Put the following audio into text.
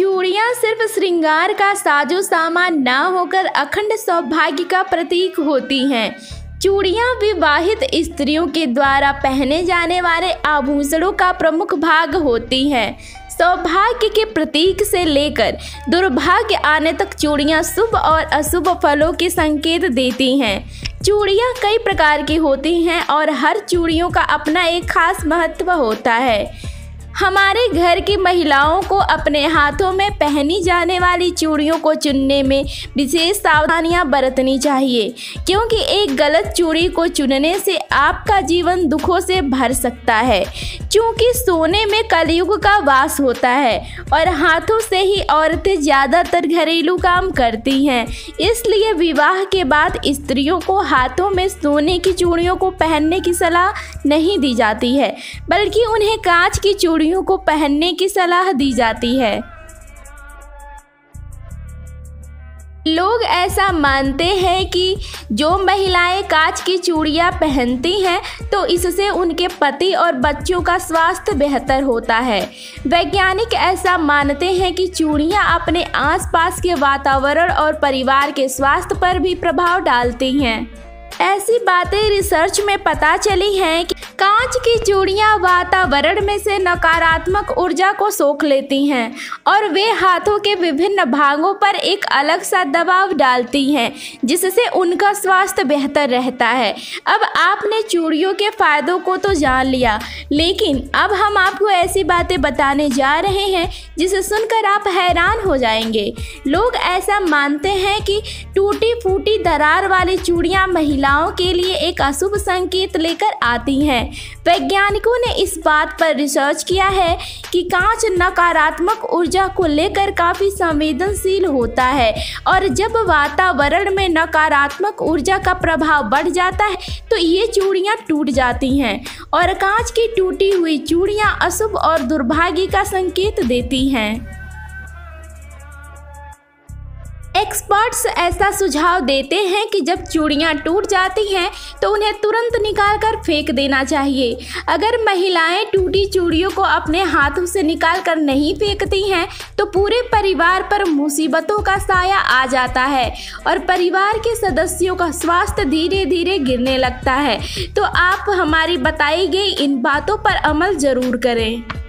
चूड़ियाँ सिर्फ़ श्रृंगार का साजो सामान न होकर अखंड सौभाग्य का प्रतीक होती हैं। चूड़ियाँ विवाहित स्त्रियों के द्वारा पहने जाने वाले आभूषणों का प्रमुख भाग होती हैं। सौभाग्य के प्रतीक से लेकर दुर्भाग्य आने तक चूड़ियाँ शुभ और अशुभ फलों के संकेत देती हैं। चूड़ियाँ कई प्रकार की होती हैं और हर चूड़ियों का अपना एक खास महत्व होता है। हमारे घर की महिलाओं को अपने हाथों में पहनी जाने वाली चूड़ियों को चुनने में विशेष सावधानियाँ बरतनी चाहिए, क्योंकि एक गलत चूड़ी को चुनने से आपका जीवन दुखों से भर सकता है। क्योंकि सोने में कलयुग का वास होता है और हाथों से ही औरतें ज़्यादातर घरेलू काम करती हैं, इसलिए विवाह के बाद स्त्रियों को हाथों में सोने की चूड़ियों को पहनने की सलाह नहीं दी जाती है, बल्कि उन्हें कांच की चूड़ी चूड़ियों को पहनने की सलाह दी जाती है। लोग ऐसा मानते हैं कि जो महिलाएँ कांच की चूड़ियाँ पहनती हैं तो इससे उनके पति और बच्चों का स्वास्थ्य बेहतर होता है। वैज्ञानिक ऐसा मानते हैं कि चूड़ियाँ अपने आसपास के वातावरण और परिवार के स्वास्थ्य पर भी प्रभाव डालती हैं। ऐसी बातें रिसर्च में पता चली हैं कि कांच की चूड़ियाँ वातावरण में से नकारात्मक ऊर्जा को सोख लेती हैं और वे हाथों के विभिन्न भागों पर एक अलग सा दबाव डालती हैं, जिससे उनका स्वास्थ्य बेहतर रहता है। अब आपने चूड़ियों के फायदों को तो जान लिया लेकिन अब हम आपको ऐसी बातें बताने जा रहे हैं जिसे सुनकर आप हैरान हो जाएँगे। लोग ऐसा मानते हैं कि टूटी फूटी दरार वाली चूड़ियाँ महिलाओं के लिए एक अशुभ संकेत लेकर आती हैं। वैज्ञानिकों ने इस बात पर रिसर्च किया है कि कांच नकारात्मक ऊर्जा को लेकर काफ़ी संवेदनशील होता है और जब वातावरण में नकारात्मक ऊर्जा का प्रभाव बढ़ जाता है तो ये चूड़ियाँ टूट जाती हैं और कांच की टूटी हुई चूड़ियाँ अशुभ और दुर्भाग्य का संकेत देती हैं। एक्सपर्ट्स ऐसा सुझाव देते हैं कि जब चूड़ियाँ टूट जाती हैं तो उन्हें तुरंत निकाल कर फेंक देना चाहिए। अगर महिलाएँ टूटी चूड़ियों को अपने हाथों से निकाल कर नहीं फेंकती हैं तो पूरे परिवार पर मुसीबतों का साया आ जाता है और परिवार के सदस्यों का स्वास्थ्य धीरे धीरे गिरने लगता है। तो आप हमारी बताई गई इन बातों पर अमल ज़रूर करें।